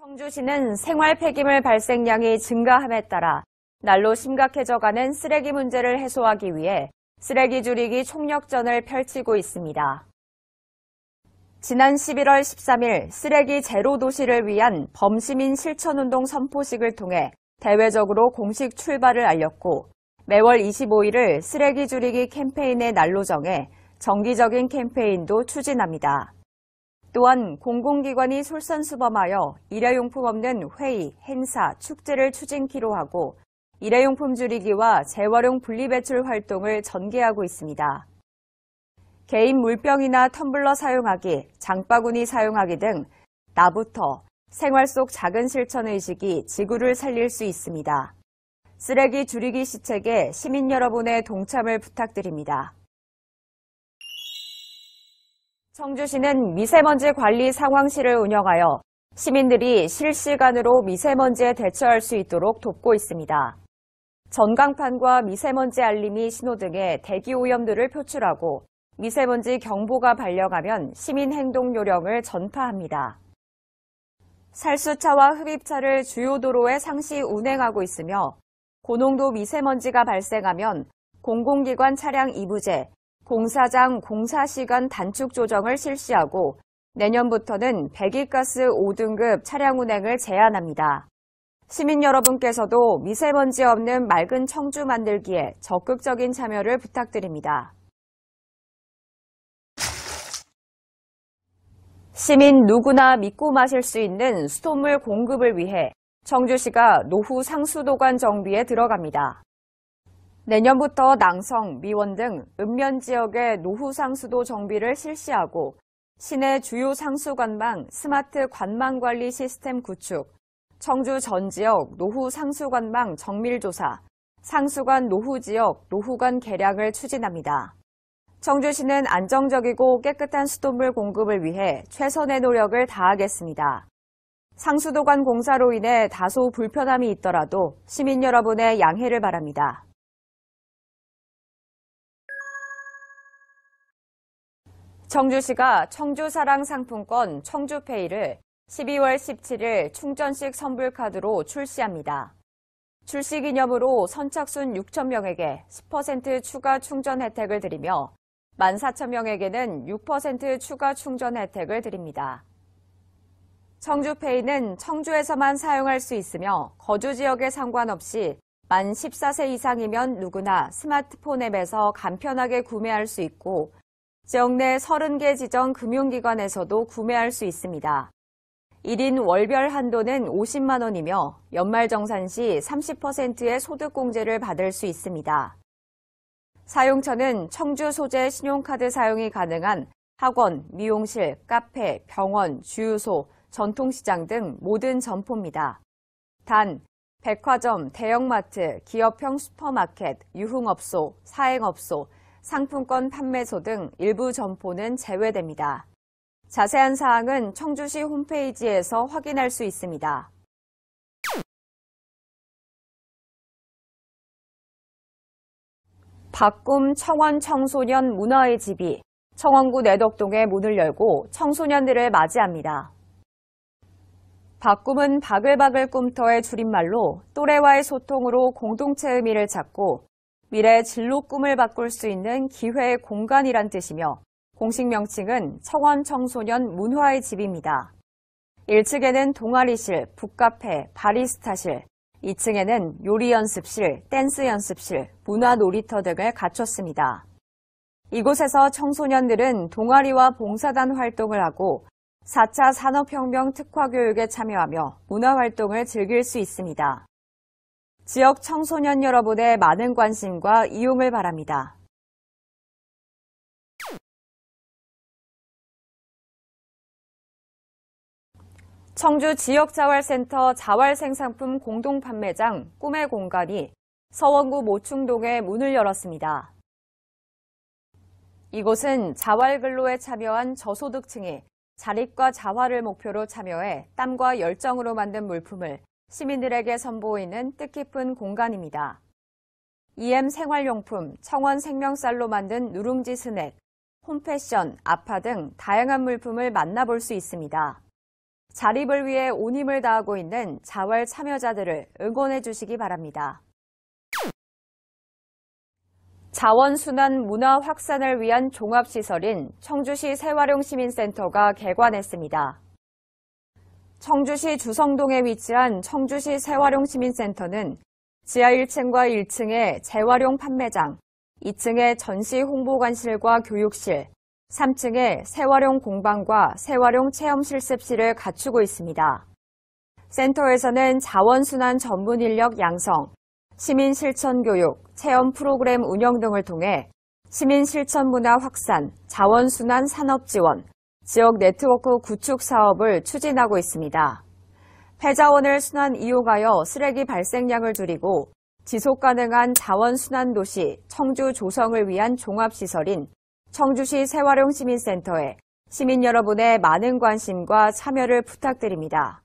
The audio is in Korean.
청주시는 생활 폐기물 발생량이 증가함에 따라 날로 심각해져가는 쓰레기 문제를 해소하기 위해 쓰레기 줄이기 총력전을 펼치고 있습니다. 지난 11월 13일 쓰레기 제로 도시를 위한 범시민 실천운동 선포식을 통해 대외적으로 공식 출발을 알렸고 매월 25일을 쓰레기 줄이기 캠페인의 날로 정해 정기적인 캠페인도 추진합니다. 또한 공공기관이 솔선수범하여 일회용품 없는 회의, 행사, 축제를 추진키로 하고 일회용품 줄이기와 재활용 분리배출 활동을 전개하고 있습니다. 개인 물병이나 텀블러 사용하기, 장바구니 사용하기 등 나부터 생활 속 작은 실천 의식이 지구를 살릴 수 있습니다. 쓰레기 줄이기 시책에 시민 여러분의 동참을 부탁드립니다. 청주시는 미세먼지 관리 상황실을 운영하여 시민들이 실시간으로 미세먼지에 대처할 수 있도록 돕고 있습니다. 전광판과 미세먼지 알림이 신호등에 대기 오염들을 표출하고 미세먼지 경보가 발령하면 시민 행동 요령을 전파합니다. 살수차와 흡입차를 주요 도로에 상시 운행하고 있으며 고농도 미세먼지가 발생하면 공공기관 차량 이부제, 공사장 공사시간 단축 조정을 실시하고 내년부터는 배기가스 5등급 차량 운행을 제한합니다. 시민 여러분께서도 미세먼지 없는 맑은 청주 만들기에 적극적인 참여를 부탁드립니다. 시민 누구나 믿고 마실 수 있는 수돗물 공급을 위해 청주시가 노후 상수도관 정비에 들어갑니다. 내년부터 낭성, 미원 등 읍면 지역의 노후 상수도 정비를 실시하고 시내 주요 상수 관망 스마트 관망 관리 시스템 구축, 청주 전 지역 노후 상수 관망 정밀 조사, 상수관 노후 지역 노후관 개량을 추진합니다. 청주시는 안정적이고 깨끗한 수돗물 공급을 위해 최선의 노력을 다하겠습니다. 상수도관 공사로 인해 다소 불편함이 있더라도 시민 여러분의 양해를 바랍니다. 청주시가 청주사랑 상품권 청주페이를 12월 17일 충전식 선불카드로 출시합니다. 출시 기념으로 선착순 6천명에게 10% 추가 충전 혜택을 드리며 14,000명에게는 6% 추가 충전 혜택을 드립니다. 청주페이는 청주에서만 사용할 수 있으며 거주 지역에 상관없이 만 14세 이상이면 누구나 스마트폰 앱에서 간편하게 구매할 수 있고 지역 내 30개 지정 금융기관에서도 구매할 수 있습니다. 1인 월별 한도는 50만 원이며 연말정산 시 30%의 소득공제를 받을 수 있습니다. 사용처는 청주 소재 신용카드 사용이 가능한 학원, 미용실, 카페, 병원, 주유소, 전통시장 등 모든 점포입니다. 단, 백화점, 대형마트, 기업형 슈퍼마켓, 유흥업소, 사행업소, 상품권 판매소 등 일부 점포는 제외됩니다. 자세한 사항은 청주시 홈페이지에서 확인할 수 있습니다. 박꿈 청원 청소년 문화의 집이 청원구 내덕동에 문을 열고 청소년들을 맞이합니다. 박꿈은 바글바글 꿈터의 줄임말로 또래와의 소통으로 공동체 의미를 찾고 미래 진로 꿈을 바꿀 수 있는 기회의 공간이란 뜻이며 공식 명칭은 청원 청소년 문화의 집입니다. 1층에는 동아리실, 북카페, 바리스타실, 2층에는 요리 연습실, 댄스 연습실, 문화 놀이터 등을 갖췄습니다. 이곳에서 청소년들은 동아리와 봉사단 활동을 하고 4차 산업혁명 특화교육에 참여하며 문화활동을 즐길 수 있습니다. 지역 청소년 여러분의 많은 관심과 이용을 바랍니다. 청주 지역자활센터 자활생산품 공동판매장 꿈의 공간이 서원구 모충동에 문을 열었습니다. 이곳은 자활근로에 참여한 저소득층이 자립과 자활을 목표로 참여해 땀과 열정으로 만든 물품을 시민들에게 선보이는 뜻깊은 공간입니다. EM 생활용품, 청원 생명쌀로 만든 누룽지 스낵, 홈패션, 아파 등 다양한 물품을 만나볼 수 있습니다. 자립을 위해 온 힘을 다하고 있는 자활 참여자들을 응원해 주시기 바랍니다. 자원순환 문화 확산을 위한 종합시설인 청주시 새활용 시민센터가 개관했습니다. 청주시 주성동에 위치한 청주시 새활용 시민센터는 지하 1층과 1층에 재활용 판매장, 2층에 전시 홍보관실과 교육실, 3층에 새활용 공방과 새활용 체험 실습실을 갖추고 있습니다. 센터에서는 자원순환 전문 인력 양성, 시민 실천 교육, 체험 프로그램 운영 등을 통해 시민 실천 문화 확산, 자원순환 산업 지원, 지역 네트워크 구축 사업을 추진하고 있습니다. 폐자원을 순환 이용하여 쓰레기 발생량을 줄이고 지속 가능한 자원 순환 도시 청주 조성을 위한 종합시설인 청주시 새활용 시민센터에 시민 여러분의 많은 관심과 참여를 부탁드립니다.